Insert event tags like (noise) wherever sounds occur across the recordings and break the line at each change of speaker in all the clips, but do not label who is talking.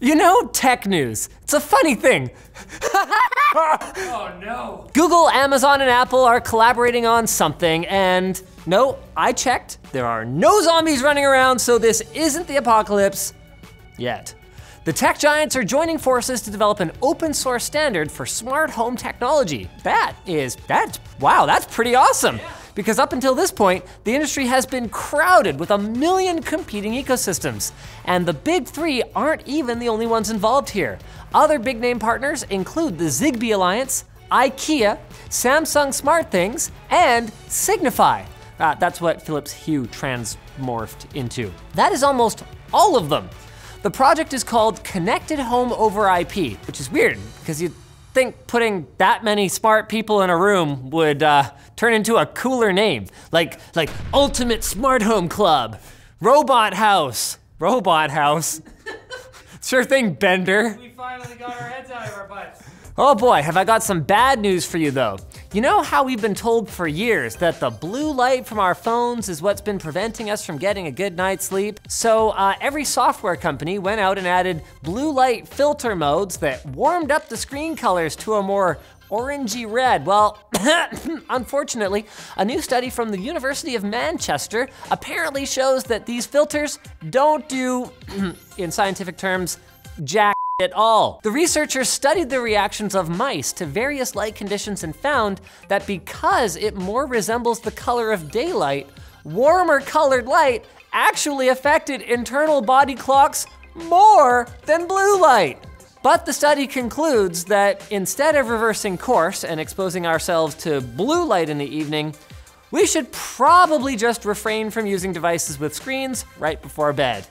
You know, tech news. It's a funny thing. (laughs)
oh no.
Google, Amazon, and Apple are collaborating on something, and no, I checked. There are no zombies running around, so this isn't the apocalypse yet. The tech giants are joining forces to develop an open source standard for smart home technology. That is, that, wow, that's pretty awesome. Yeah. Because up until this point, the industry has been crowded with a million competing ecosystems. And the big three aren't even the only ones involved here. Other big name partners include the Zigbee Alliance, IKEA, Samsung SmartThings, and Signify. Uh, that's what Philips Hue transmorphed into. That is almost all of them. The project is called Connected Home over IP, which is weird because you'd think putting that many smart people in a room would uh, turn into a cooler name, like like Ultimate Smart Home Club, Robot House, Robot House. (laughs) sure thing, Bender.
We finally got our heads out of our butts.
Oh boy, have I got some bad news for you though. You know how we've been told for years that the blue light from our phones is what's been preventing us from getting a good night's sleep? So uh, every software company went out and added blue light filter modes that warmed up the screen colors to a more orangey red. Well, (coughs) unfortunately, a new study from the University of Manchester apparently shows that these filters don't do, (coughs) in scientific terms, jack at all. The researchers studied the reactions of mice to various light conditions and found that because it more resembles the color of daylight, warmer colored light actually affected internal body clocks more than blue light. But the study concludes that instead of reversing course and exposing ourselves to blue light in the evening, we should probably just refrain from using devices with screens right before bed.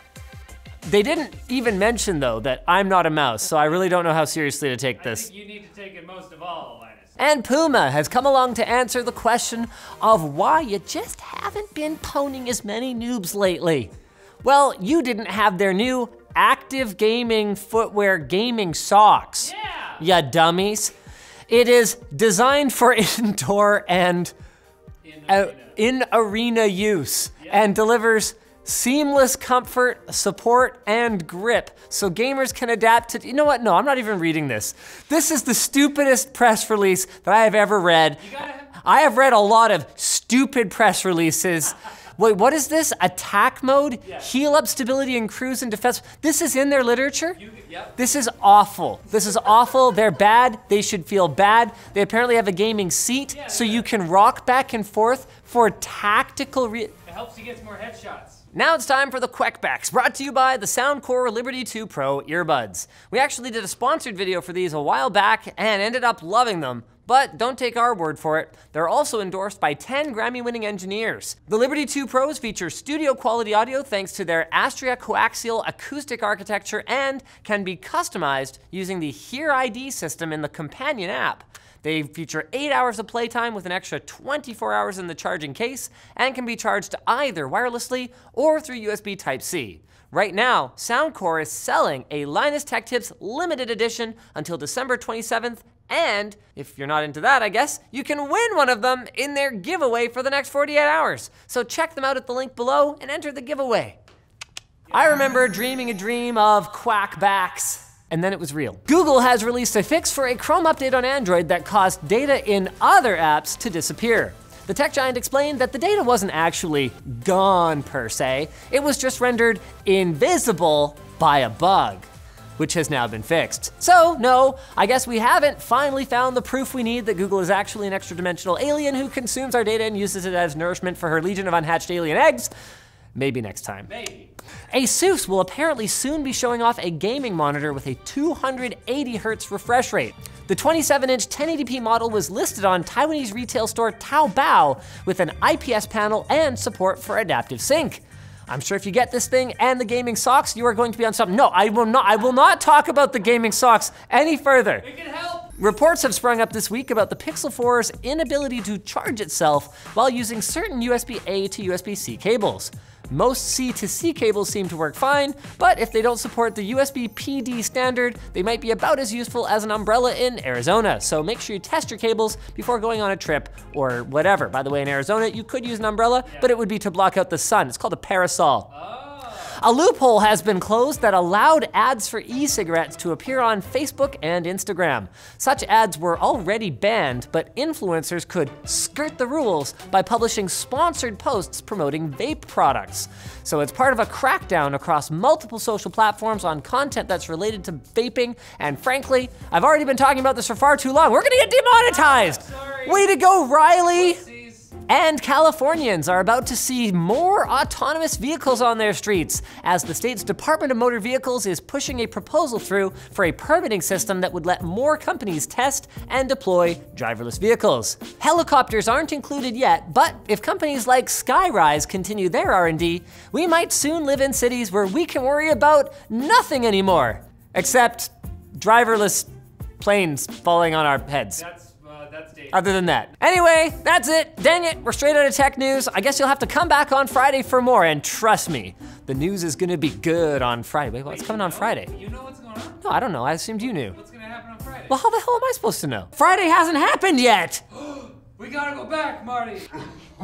They didn't even mention though that I'm not a mouse, so I really don't know how seriously to take this.
you need to take it most of all, Linus.
And Puma has come along to answer the question of why you just haven't been poning as many noobs lately. Well, you didn't have their new active gaming footwear gaming socks.
Yeah.
Ya dummies. It is designed for (laughs) indoor and
In
uh, in arena use and delivers seamless comfort, support, and grip so gamers can adapt to, you know what, no, I'm not even reading this. This is the stupidest press release that I have ever read. I have read a lot of stupid press releases. Wait, what is this? Attack mode?
Yeah.
Heal up stability and cruise and defense. This is in their literature?
You, yep.
This is awful. This is awful. They're bad. They should feel bad. They apparently have a gaming seat
Yeah,
so
yeah.
you can rock back and forth for tactical re-
It helps you get more headshots.
now it's time for the Queckbacks, brought to you by the Soundcore Liberty 2 Pro earbuds. We actually did a sponsored video for these a while back and ended up loving them, but don't take our word for it. They're also endorsed by 10 Grammy-winning engineers. The Liberty 2 Pros feature studio quality audio thanks to their Astria coaxial acoustic architecture and can be customized using the Hear ID system in the companion app. They feature 8 hours of playtime with an extra 24 hours in the charging case and can be charged either wirelessly or through USB Type-C. Right now, Soundcore is selling a Linus Tech Tips limited edition until December 27th, and if you're not into that, I guess, you can win one of them in their giveaway for the next 48 hours. So check them out at the link below and enter the giveaway. I remember dreaming a dream of quackbacks, and then it was real. Google has released a fix for a Chrome update on Android that caused data in other apps to disappear. The tech giant explained that the data wasn't actually gone per se, it was just rendered invisible by a bug which has now been fixed. So, no, I guess we haven't finally found the proof we need that Google is actually an extra dimensional alien who consumes our data and uses it as nourishment for her legion of unhatched alien eggs. Maybe next time.
Maybe.
Asus will apparently soon be showing off a gaming monitor with a 280 hertz refresh rate. The 27-inch 1080p model was listed on Taiwanese retail store Taobao with an IPS panel and support for adaptive sync. I'm sure if you get this thing and the gaming socks, you are going to be on something. No, I will not. I will not talk about the gaming socks any further.
It can help.
Reports have sprung up this week about the Pixel 4's inability to charge itself while using certain USB A to USB C cables. Most C to C cables seem to work fine, but if they don't support the USB PD standard, they might be about as useful as an umbrella in Arizona. So make sure you test your cables before going on a trip or whatever. By the way, in Arizona, you could use an umbrella, but it would be to block out the sun. It's called a parasol. Oh. A loophole has been closed that allowed ads for e cigarettes to appear on Facebook and Instagram. Such ads were already banned, but influencers could skirt the rules by publishing sponsored posts promoting vape products. So it's part of a crackdown across multiple social platforms on content that's related to vaping, and frankly, I've already been talking about this for far too long. We're gonna get demonetized! Way to go, Riley! And Californians are about to see more autonomous vehicles on their streets as the state's Department of Motor Vehicles is pushing a proposal through for a permitting system that would let more companies test and deploy driverless vehicles. Helicopters aren't included yet, but if companies like Skyryse continue their R&D, we might soon live in cities where we can worry about nothing anymore, except driverless planes falling on our heads
That's.
Other than that. Anyway, that's it. Dang it, we're straight out of tech news. I guess you'll have to come back on Friday for more, and trust me, the news is gonna be good on Friday. Wait, what's coming on Friday?
You know what's going on?
No, I don't know. I assumed you knew.
What's gonna happen on Friday?
Well, how the hell am I supposed to know? Friday hasn't happened yet. (gasps)
We gotta go back, Marty. (laughs)